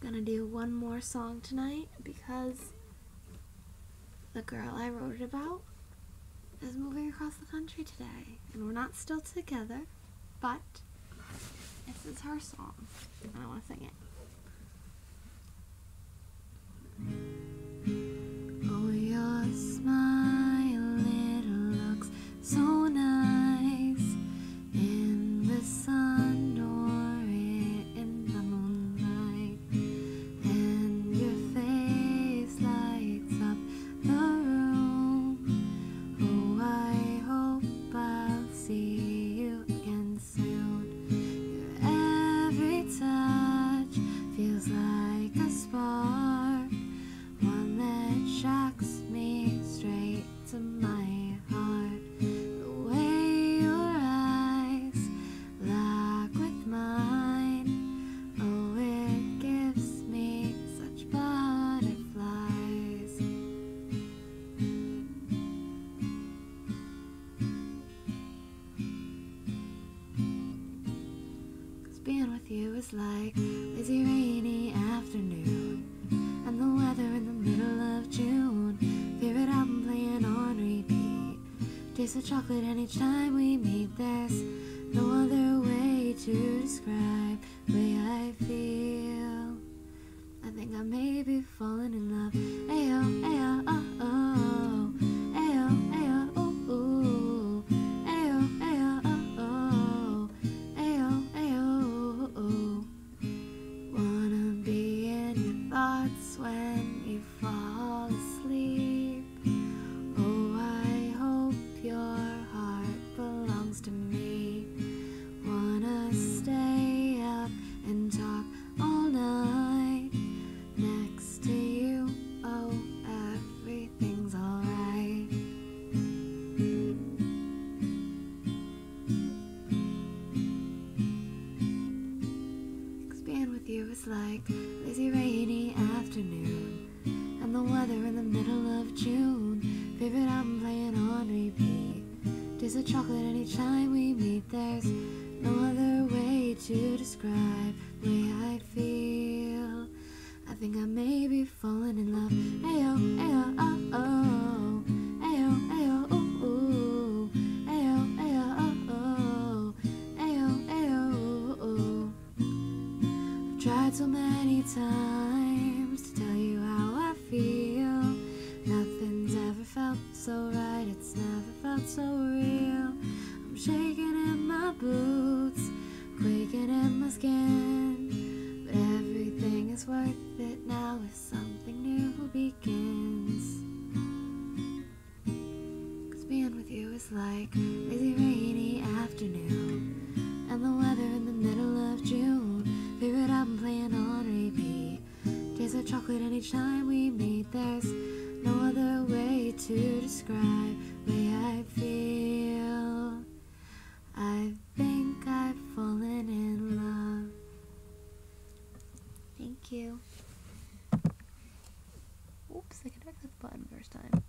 gonna do one more song tonight because the girl I wrote it about is moving across the country today. And we're not still together, but this is her song. And I want to sing it. Is like lazy rainy afternoon. And the weather in the middle of June Favorite album playing on repeat. Taste of chocolate and each time we meet There's no other way to describe the way I feel. I think I may be falling in love. Ayo, ayo, being was like lazy rainy afternoon. And the weather in the middle of June Favorite album playing on repeat. Taste of chocolate anytime we meet There's no other way to describe the way I feel. I think I may be falling in love. Ayo, ayo, oh tried so many times to tell you how I feel. Nothing's ever felt so right, it's never felt so real. I'm shaking in my boots, quaking in my skin. But everything is worth it now as something new begins. Cause being with you is like lazy rainy afternoon chocolate Any time we meet. There's no other way to describe the way I feel. I think I've fallen in love. Thank you. Oops, I connected the button first time.